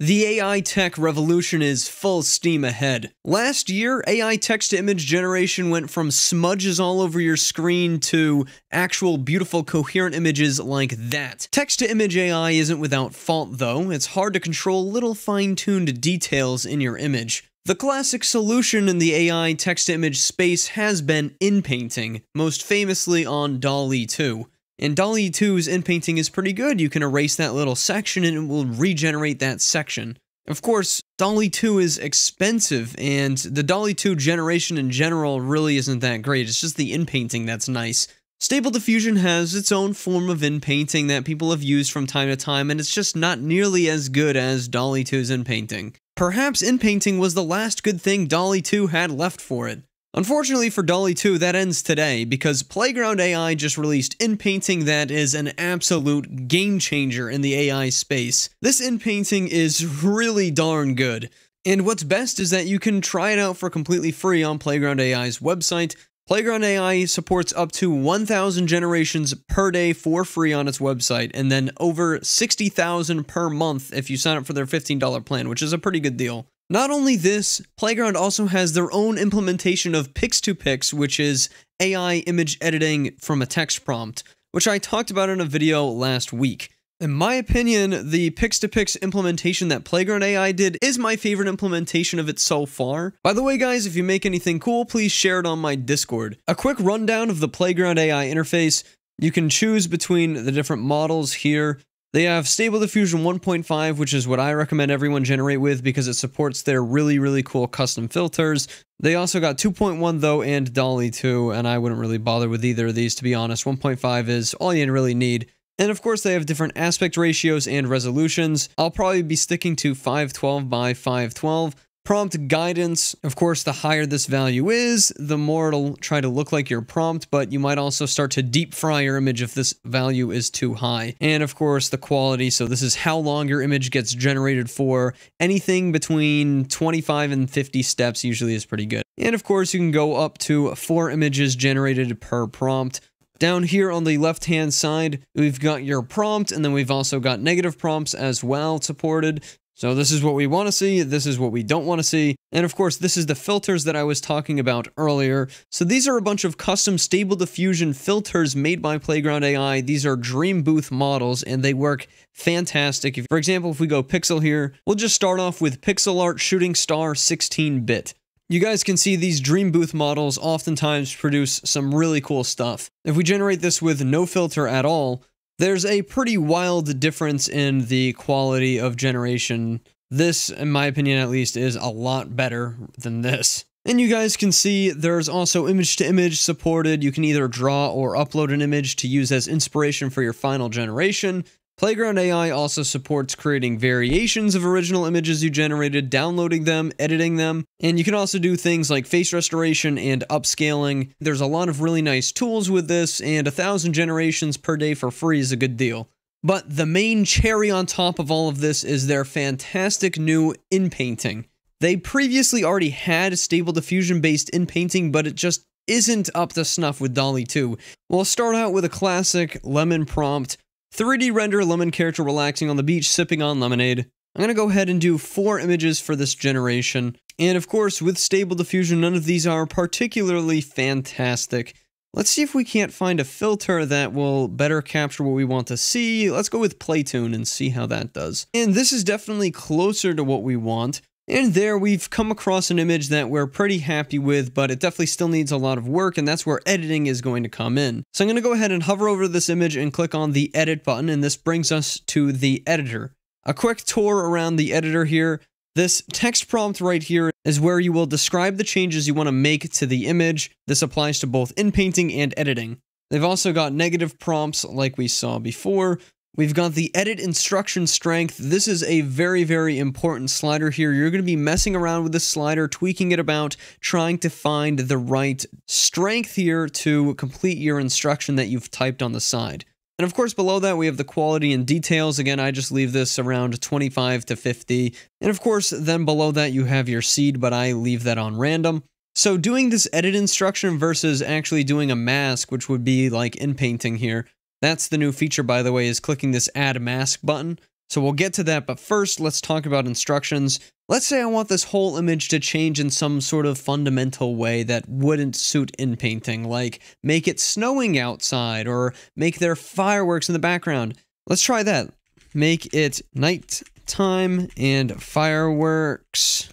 The AI tech revolution is full steam ahead. Last year, AI text to image generation went from smudges all over your screen to actual beautiful coherent images like that. Text to image AI isn't without fault though, it's hard to control little fine tuned details in your image. The classic solution in the AI text to image space has been inpainting, most famously on DALL-E 2. And DALL-E 2's inpainting is pretty good. You can erase that little section and it will regenerate that section. Of course, DALL-E 2 is expensive, and the DALL-E 2 generation in general really isn't that great. It's just the inpainting that's nice. Stable Diffusion has its own form of inpainting that people have used from time to time, and it's just not nearly as good as DALL-E 2's inpainting. Perhaps inpainting was the last good thing DALL-E 2 had left for it. Unfortunately for DALL-E 2, that ends today because Playground AI just released inpainting that is an absolute game changer in the AI space. This inpainting is really darn good. And what's best is that you can try it out for completely free on Playground AI's website. Playground AI supports up to 1,000 generations per day for free on its website, and then over 60,000 per month if you sign up for their $15 plan, which is a pretty good deal. Not only this, Playground also has their own implementation of Pix2Pix, which is AI image editing from a text prompt, which I talked about in a video last week. In my opinion, the Pix2Pix implementation that Playground AI did is my favorite implementation of it so far. By the way, guys, if you make anything cool, please share it on my Discord. A quick rundown of the Playground AI interface. You can choose between the different models here. They have Stable Diffusion 1.5, which is what I recommend everyone generate with because it supports their really, really cool custom filters. They also got 2.1 though and DALL-E 2, and I wouldn't really bother with either of these to be honest. 1.5 is all you really need. And of course, they have different aspect ratios and resolutions. I'll probably be sticking to 512 by 512. Prompt guidance, of course, the higher this value is, the more it'll try to look like your prompt, but you might also start to deep fry your image if this value is too high. And of course, the quality, so this is how long your image gets generated for. Anything between 25 and 50 steps usually is pretty good. And of course, you can go up to four images generated per prompt. Down here on the left-hand side, we've got your prompt, and then we've also got negative prompts as well supported. So this is what we want to see, this is what we don't want to see, and of course this is the filters that I was talking about earlier. So these are a bunch of custom stable diffusion filters made by Playground AI. These are Dream Booth models and they work fantastic. If, for example, if we go pixel here, we'll just start off with Pixel Art Shooting Star 16-bit. You guys can see these Dream Booth models oftentimes produce some really cool stuff. If we generate this with no filter at all, there's a pretty wild difference in the quality of generation. This, in my opinion at least, is a lot better than this. And you guys can see there's also image to image supported. You can either draw or upload an image to use as inspiration for your final generation. Playground AI also supports creating variations of original images you generated, downloading them, editing them, and you can also do things like face restoration and upscaling. There's a lot of really nice tools with this, and a thousand generations per day for free is a good deal. But the main cherry on top of all of this is their fantastic new inpainting. They previously already had stable diffusion based inpainting, but it just isn't up to snuff with DALL-E 2. We'll start out with a classic lemon prompt 3D render lemon character relaxing on the beach sipping on lemonade. I'm going to go ahead and do four images for this generation. And of course, with Stable Diffusion, none of these are particularly fantastic. Let's see if we can't find a filter that will better capture what we want to see. Let's go with Playtoon and see how that does. And this is definitely closer to what we want. And there we've come across an image that we're pretty happy with, but it definitely still needs a lot of work, and that's where editing is going to come in. So I'm going to go ahead and hover over this image and click on the edit button, and this brings us to the editor. A quick tour around the editor here. This text prompt right here is where you will describe the changes you want to make to the image. This applies to both inpainting and editing. They've also got negative prompts like we saw before, We've got the edit instruction strength. This is a very, very important slider here. You're going to be messing around with the slider, tweaking it about, trying to find the right strength here to complete your instruction that you've typed on the side. And of course, below that, we have the quality and details. Again, I just leave this around 25 to 50. And of course, then below that, you have your seed, but I leave that on random. So doing this edit instruction versus actually doing a mask, which would be like inpainting here, that's the new feature, by the way, is clicking this add mask button. So we'll get to that, but first let's talk about instructions. Let's say I want this whole image to change in some sort of fundamental way that wouldn't suit in painting, like make it snowing outside or make there fireworks in the background. Let's try that. Make it nighttime and fireworks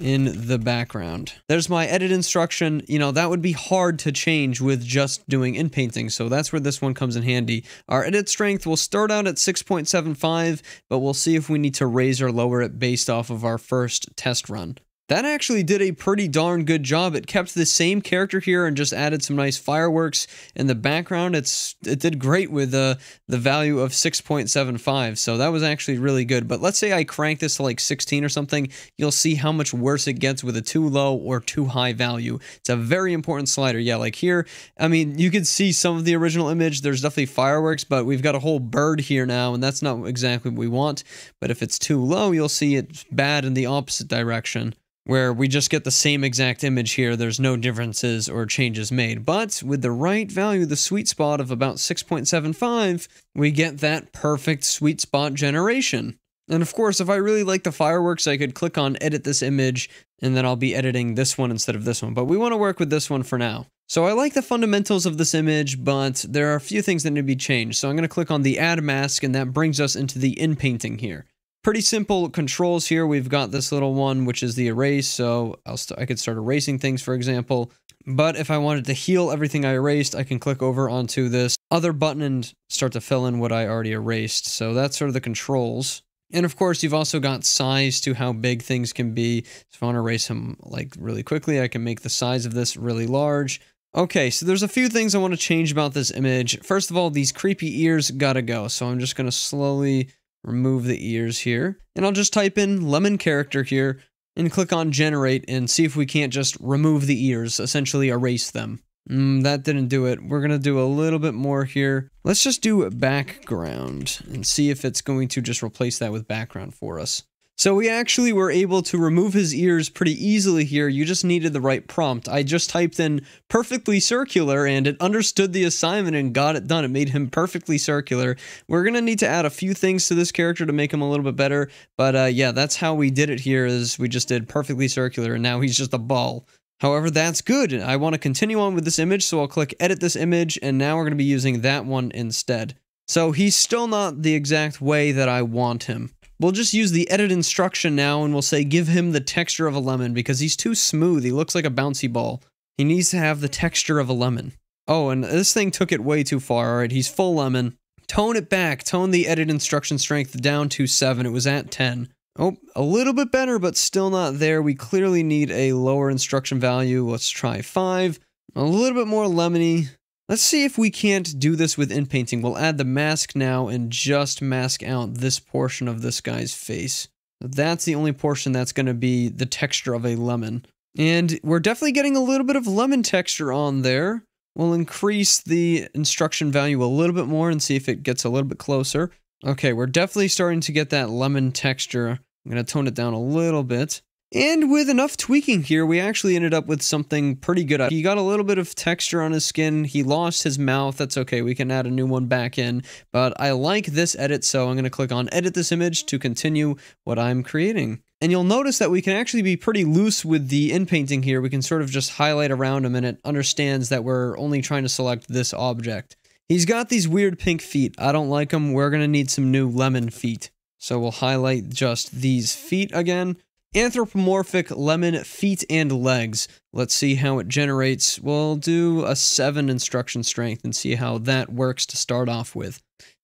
in the background. There's my edit instruction. You know, that would be hard to change with just doing in painting, so that's where this one comes in handy. Our edit strength will start out at 6.75, but we'll see if we need to raise or lower it based off of our first test run. That actually did a pretty darn good job. It kept the same character here and just added some nice fireworks in the background. It's It did great with uh, the value of 6.75, so that was actually really good. But let's say I crank this to like 16 or something, you'll see how much worse it gets with a too low or too high value. It's a very important slider. Yeah, like here, I mean, you could see some of the original image. There's definitely fireworks, but we've got a whole bird here now, and that's not exactly what we want. But if it's too low, you'll see it's bad in the opposite direction where we just get the same exact image here, there's no differences or changes made. But with the right value, the sweet spot of about 6.75, we get that perfect sweet spot generation. And of course, if I really like the fireworks, I could click on edit this image, and then I'll be editing this one instead of this one. But we want to work with this one for now. So I like the fundamentals of this image, but there are a few things that need to be changed. So I'm going to click on the add mask, and that brings us into the in painting here. Pretty simple controls here. We've got this little one, which is the erase. So I could start erasing things, for example. But if I wanted to heal everything I erased, I can click over onto this other button and start to fill in what I already erased. So that's sort of the controls. And of course, you've also got size to how big things can be. So if I want to erase them like really quickly, I can make the size of this really large. Okay, so there's a few things I want to change about this image. First of all, these creepy ears gotta go. So I'm just going to slowly remove the ears here. And I'll just type in lemon character here and click on generate and see if we can't just remove the ears, essentially erase them. Mm, that didn't do it. We're going to do a little bit more here. Let's just do background and see if it's going to just replace that with background for us. So we actually were able to remove his ears pretty easily here. You just needed the right prompt. I just typed in perfectly circular and it understood the assignment and got it done. It made him perfectly circular. We're going to need to add a few things to this character to make him a little bit better. But uh, yeah, that's how we did it here is we just did perfectly circular and now he's just a ball. However, that's good. I want to continue on with this image, so I'll click edit this image, and now we're going to be using that one instead. So he's still not the exact way that I want him. We'll just use the edit instruction now and we'll say give him the texture of a lemon because he's too smooth. He looks like a bouncy ball. He needs to have the texture of a lemon. Oh, and this thing took it way too far. All right, he's full lemon. Tone it back. Tone the edit instruction strength down to 7. It was at 10. Oh, a little bit better, but still not there. We clearly need a lower instruction value. Let's try 5. A little bit more lemony. Let's see if we can't do this with in painting. We'll add the mask now and just mask out this portion of this guy's face. That's the only portion that's going to be the texture of a lemon. And we're definitely getting a little bit of lemon texture on there. We'll increase the instruction value a little bit more and see if it gets a little bit closer. Okay, we're definitely starting to get that lemon texture. I'm going to tone it down a little bit. And with enough tweaking here, we actually ended up with something pretty good. He got a little bit of texture on his skin. He lost his mouth. That's okay. We can add a new one back in. But I like this edit, so I'm going to click on edit this image to continue what I'm creating. And you'll notice that we can actually be pretty loose with the in painting here. We can sort of just highlight around him and it understands that we're only trying to select this object. He's got these weird pink feet. I don't like them. We're going to need some new lemon feet. So we'll highlight just these feet again Anthropomorphic lemon feet and legs. Let's see how it generates. We'll do a 7 instruction strength and see how that works to start off with.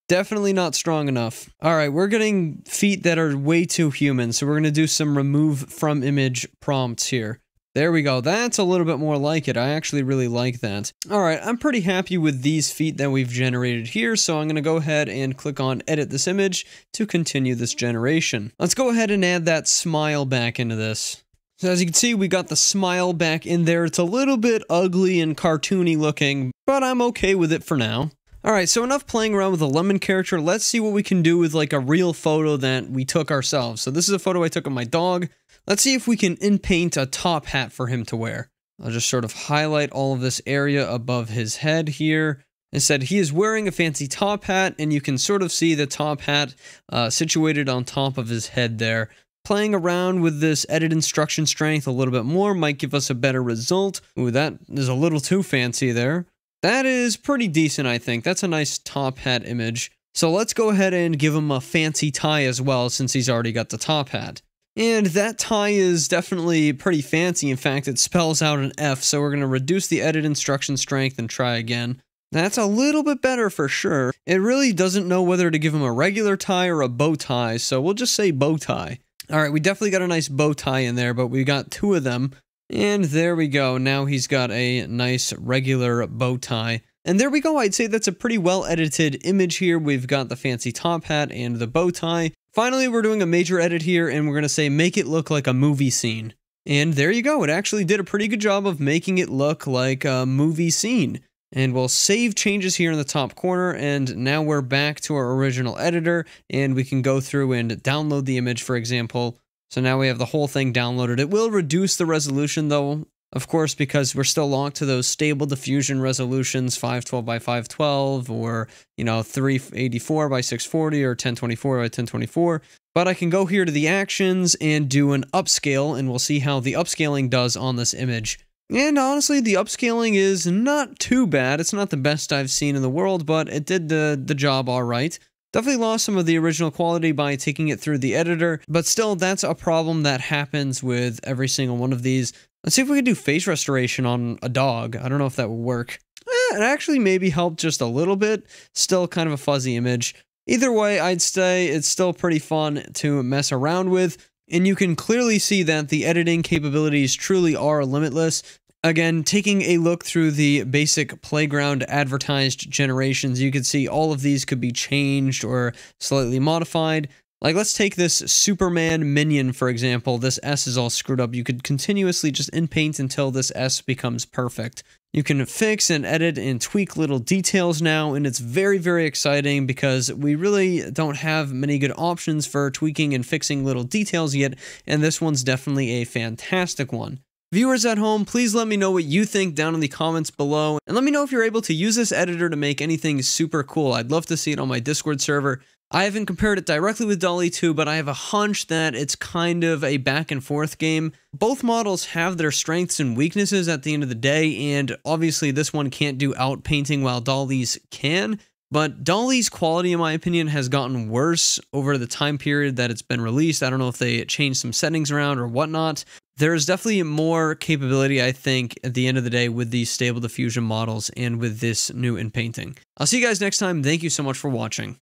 Definitely not strong enough. Alright, we're getting feet that are way too human, so we're going to do some remove from image prompts here. There we go. That's a little bit more like it. I actually really like that. All right, I'm pretty happy with these feet that we've generated here, so I'm going to go ahead and click on edit this image to continue this generation. Let's go ahead and add that smile back into this. So as you can see, we got the smile back in there. It's a little bit ugly and cartoony looking, but I'm okay with it for now. Alright, so enough playing around with the lemon character. Let's see what we can do with like a real photo that we took ourselves. So this is a photo I took of my dog. Let's see if we can in-paint a top hat for him to wear. I'll just sort of highlight all of this area above his head here. Instead, he is wearing a fancy top hat, and you can sort of see the top hat uh, situated on top of his head there. Playing around with this edit instruction strength a little bit more might give us a better result. Ooh, that is a little too fancy there. That is pretty decent, I think. That's a nice top hat image. So let's go ahead and give him a fancy tie as well, since he's already got the top hat. And that tie is definitely pretty fancy. In fact, it spells out an F, so we're going to reduce the edit instruction strength and try again. That's a little bit better for sure. It really doesn't know whether to give him a regular tie or a bow tie, so we'll just say bow tie. All right, we definitely got a nice bow tie in there, but we got two of them. And there we go. Now he's got a nice regular bow tie. And there we go. I'd say that's a pretty well edited image here. We've got the fancy top hat and the bow tie. Finally, we're doing a major edit here and we're going to say make it look like a movie scene. And there you go. It actually did a pretty good job of making it look like a movie scene. And we'll save changes here in the top corner. And now we're back to our original editor and we can go through and download the image, for example. So now we have the whole thing downloaded. It will reduce the resolution though, of course, because we're still locked to those stable diffusion resolutions, 512 by 512 or, you know, 384 by 640 or 1024 by 1024. But I can go here to the actions and do an upscale and we'll see how the upscaling does on this image. And honestly, the upscaling is not too bad. It's not the best I've seen in the world, but it did the, the job all right. Definitely lost some of the original quality by taking it through the editor, but still, that's a problem that happens with every single one of these. Let's see if we can do face restoration on a dog. I don't know if that will work. Eh, it actually maybe helped just a little bit. Still kind of a fuzzy image. Either way, I'd say it's still pretty fun to mess around with. And you can clearly see that the editing capabilities truly are limitless. Again, taking a look through the basic playground advertised generations, you can see all of these could be changed or slightly modified. Like, let's take this Superman minion, for example. This S is all screwed up. You could continuously just inpaint until this S becomes perfect. You can fix and edit and tweak little details now, and it's very, very exciting because we really don't have many good options for tweaking and fixing little details yet, and this one's definitely a fantastic one. Viewers at home, please let me know what you think down in the comments below, and let me know if you're able to use this editor to make anything super cool. I'd love to see it on my Discord server. I haven't compared it directly with DALL-E 2, but I have a hunch that it's kind of a back and forth game. Both models have their strengths and weaknesses at the end of the day, and obviously this one can't do outpainting while DALL-E's can, but DALL-E's quality, in my opinion, has gotten worse over the time period that it's been released. I don't know if they changed some settings around or whatnot. There's definitely more capability, I think, at the end of the day with these stable diffusion models and with this new in painting. I'll see you guys next time. Thank you so much for watching.